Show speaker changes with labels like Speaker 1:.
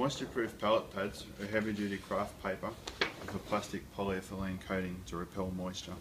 Speaker 1: Moisture-proof pallet pads are heavy-duty craft paper with a plastic polyethylene coating to repel moisture.